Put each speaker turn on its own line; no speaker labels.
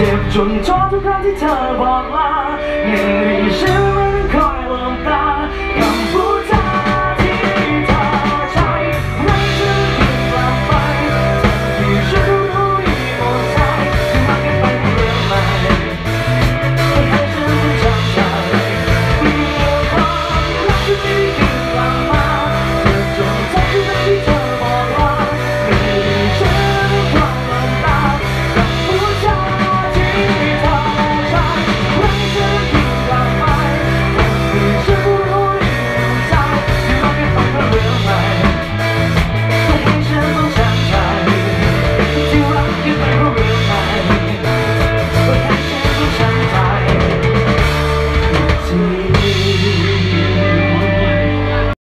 เจ็บจนท้อทุกครั้งที่เธอบอกลายังรีฉัน